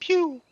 Pew.